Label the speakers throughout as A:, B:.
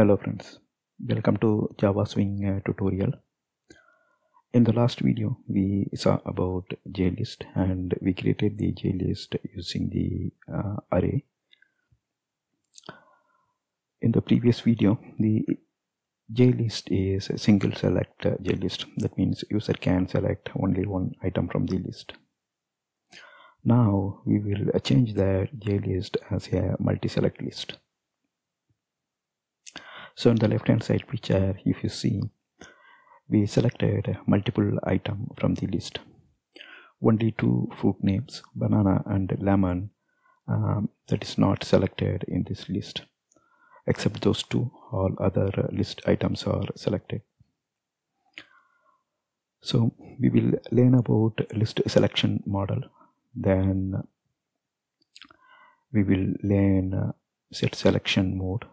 A: Hello friends, welcome to Java Swing uh, tutorial. In the last video, we saw about JList and we created the JList using the uh, array. In the previous video, the JList is a single select uh, JList. That means user can select only one item from the list. Now we will uh, change that JList as a multi-select list. So on the left hand side picture, if you see, we selected multiple item from the list. Only two fruit names, banana and lemon, um, that is not selected in this list. Except those two, all other list items are selected. So we will learn about list selection model. Then we will learn set selection mode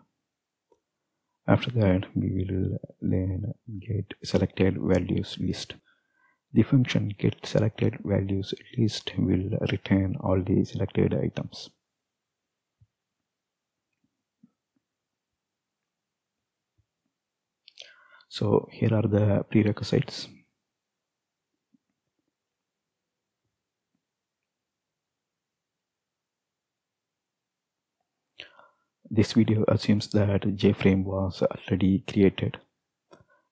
A: after that, we will then get selected values list. The function get selected values list will return all the selected items. So here are the prerequisites. This video assumes that JFrame was already created.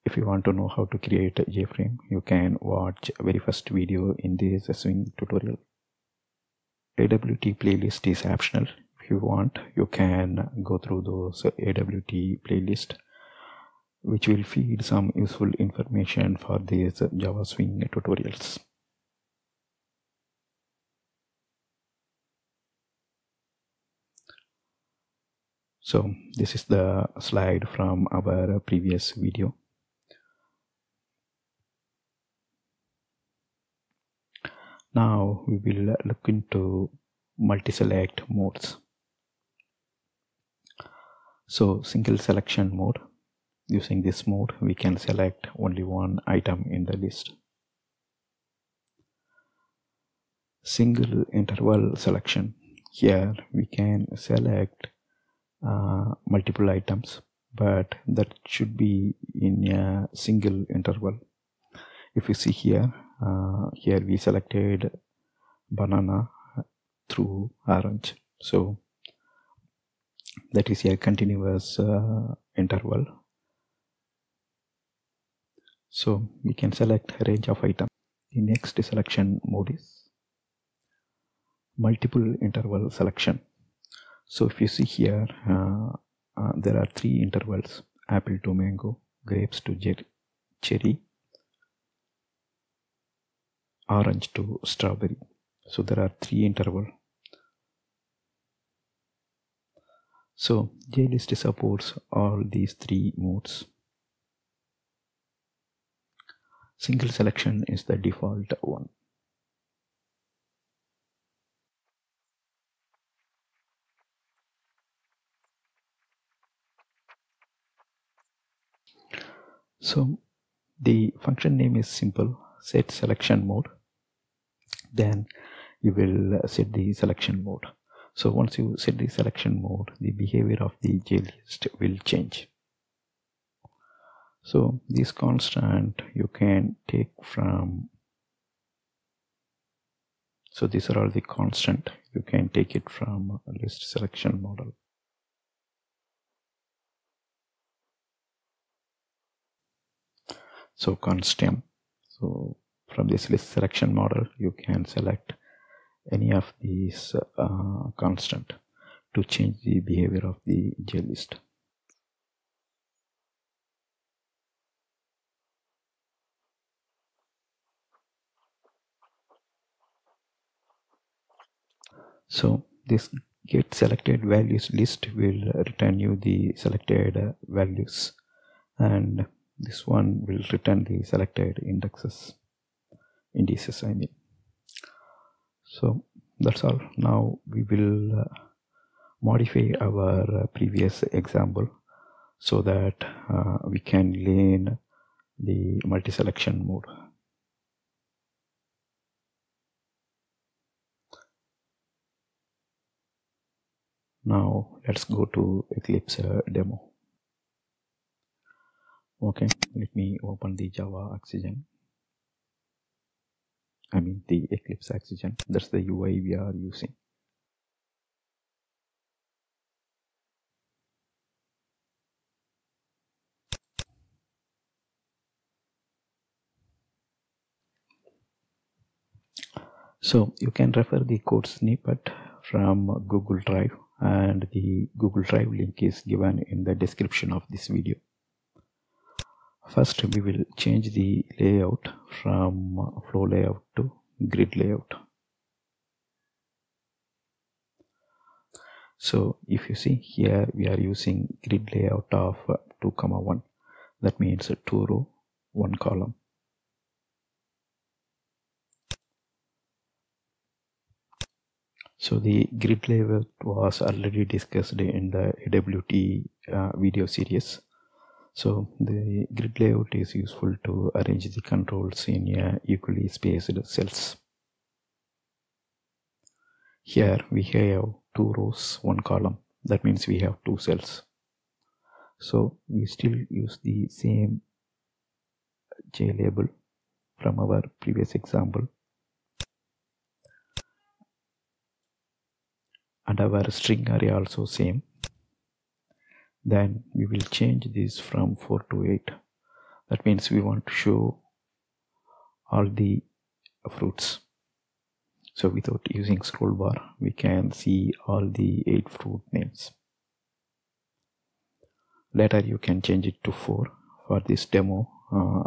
A: If you want to know how to create a JFrame, you can watch very first video in this swing tutorial. AWT playlist is optional. If you want, you can go through those AWT playlist which will feed some useful information for these Java Swing tutorials. So this is the slide from our previous video. Now we will look into multi-select modes. So single selection mode. Using this mode, we can select only one item in the list. Single interval selection. Here we can select multiple items but that should be in a single interval. If you see here uh, here we selected banana through orange. So that is a continuous uh, interval. So we can select a range of item. The next selection mode is multiple interval selection so if you see here uh, uh, there are three intervals apple to mango grapes to cherry orange to strawberry. So there are three interval. So JList supports all these three modes. Single selection is the default one so the function name is simple. Set selection mode. Then you will set the selection mode. So once you set the selection mode the behavior of the JList will change. So this constant you can take from so these are all the constant. You can take it from list selection model so constant so from this list selection model you can select any of these uh, constant to change the behavior of the JList. So this get selected values list will return you the selected uh, values and this one will return the selected indexes indices I mean. So that's all. Now we will uh, modify our uh, previous example so that uh, we can learn the multi-selection mode. Now let's go to eclipse uh, demo okay let me open the java oxygen. I mean the eclipse oxygen. That's the ui we are using. So you can refer the code snippet from google drive and the google drive link is given in the description of this video first we will change the layout from flow layout to grid layout. So if you see here we are using grid layout of 2 comma 1 that means 2 row 1 column. So the grid layout was already discussed in the AWT uh, video series so the grid layout is useful to arrange the controls in a equally spaced cells. Here we have two rows, one column. That means we have two cells. So we still use the same J label from our previous example. And our string array also same then we will change this from 4 to 8 that means we want to show all the fruits. So without using scroll bar we can see all the eight fruit names. Later you can change it to 4 for this demo. Uh,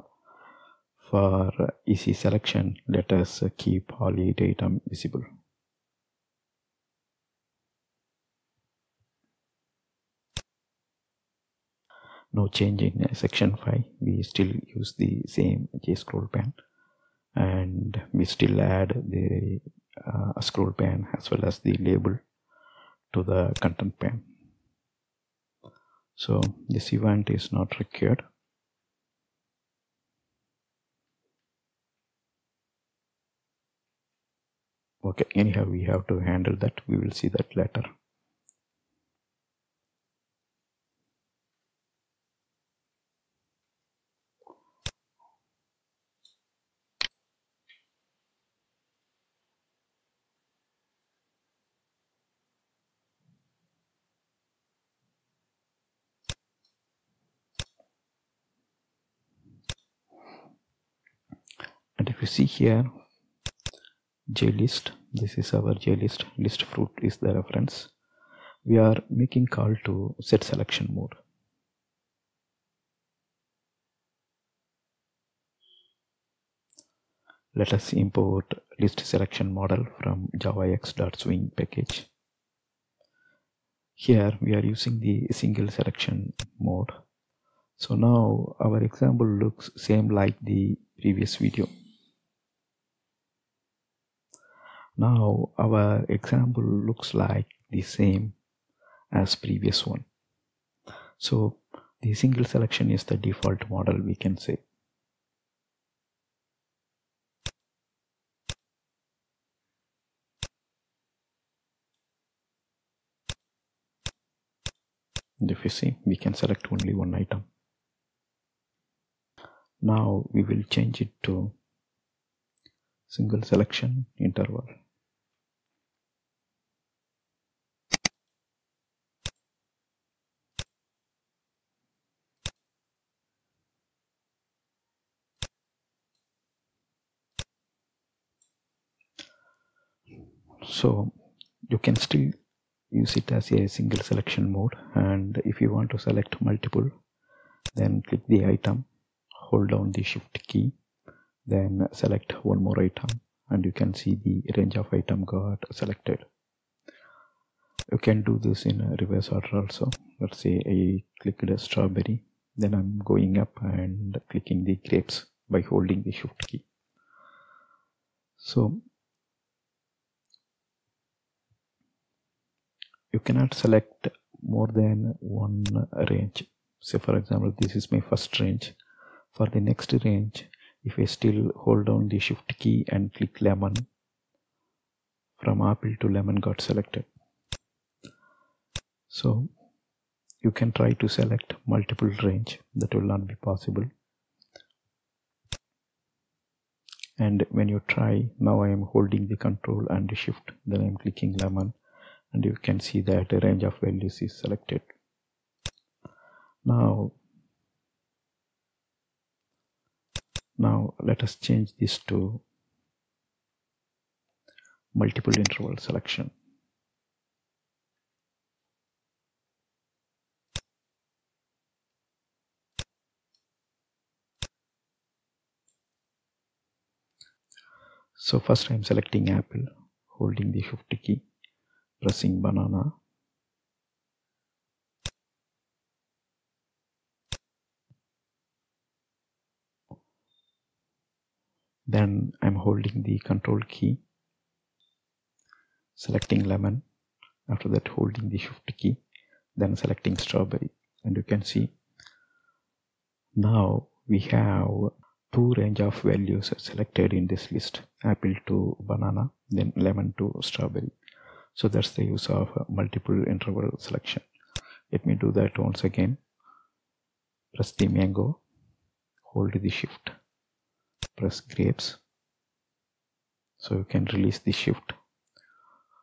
A: for easy selection let us keep all eight items visible no change in uh, section 5 we still use the same J scroll pane. And we still add the uh, scroll pane as well as the label to the content pane. So this event is not required. Okay anyhow we have to handle that. We will see that later if you see here JList this is our JList list fruit is the reference. We are making call to set selection mode. Let us import list selection model from javax.swing package. Here we are using the single selection mode. So now our example looks same like the previous video now our example looks like the same as previous one. So the single selection is the default model we can say. If you see we can select only one item. Now we will change it to single selection interval so you can still use it as a single selection mode. And if you want to select multiple then click the item hold down the shift key then select one more item and you can see the range of item got selected. You can do this in reverse order also. Let's say I clicked a strawberry then I'm going up and clicking the grapes by holding the shift key. So you cannot select more than one range. Say for example this is my first range. For the next range if I still hold down the shift key and click lemon from apple to lemon got selected. So you can try to select multiple range. That will not be possible. And when you try now I am holding the control and shift then I'm clicking lemon and you can see that a range of values is selected. Now now let us change this to multiple interval selection. So first I'm selecting apple holding the shift key pressing banana. Then I'm holding the control key. Selecting lemon. After that holding the shift key. Then selecting strawberry. And you can see now we have two range of values selected in this list. Apple to banana then lemon to strawberry so that's the use of uh, multiple interval selection. Let me do that once again. Press the mango. Hold the shift. Press grapes. So you can release the shift.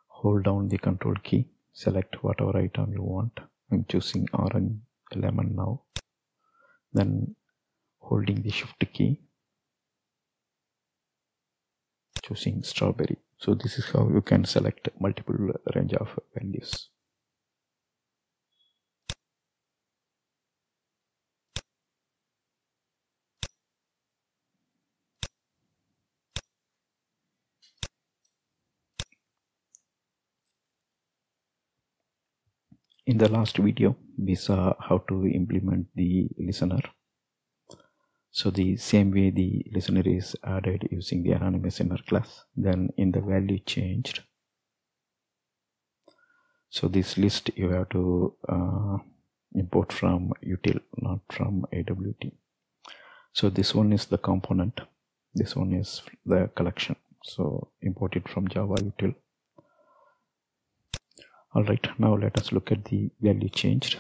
A: Hold down the control key. Select whatever item you want. I'm choosing orange lemon now. Then holding the shift key. Choosing strawberry so this is how you can select multiple range of values. In the last video we saw how to implement the listener so the same way the listener is added using the anonymous inner class then in the value changed. So this list you have to uh, import from util not from awt so this one is the component. This one is the collection. So import it from java util. Alright now let us look at the value changed.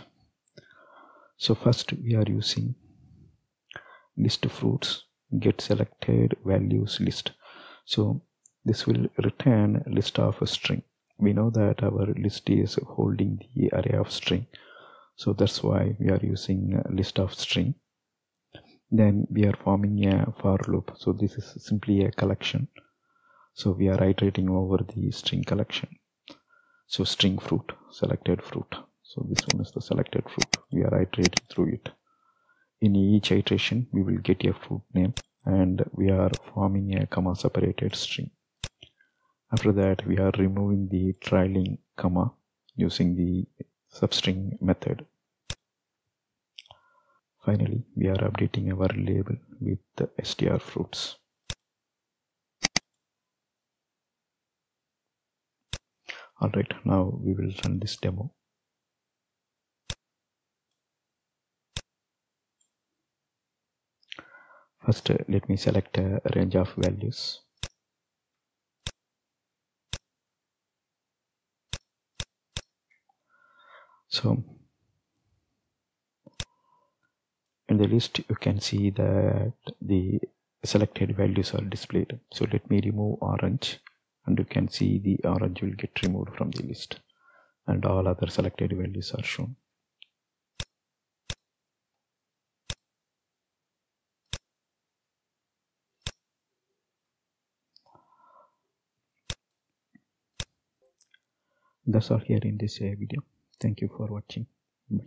A: So first we are using list fruits get selected values list. So this will return list of a string. We know that our list is holding the array of string. So that's why we are using list of string. Then we are forming a for loop. So this is simply a collection. So we are iterating over the string collection. So string fruit selected fruit. So this one is the selected fruit. We are iterating through it in each iteration we will get a fruit name and we are forming a comma separated string. After that we are removing the trailing comma using the substring method. Finally we are updating our label with the str fruits. Alright now we will run this demo first uh, let me select a range of values. So in the list you can see that the selected values are displayed. So let me remove orange and you can see the orange will get removed from the list and all other selected values are shown that's all here in this uh, video. Thank you for watching. Bye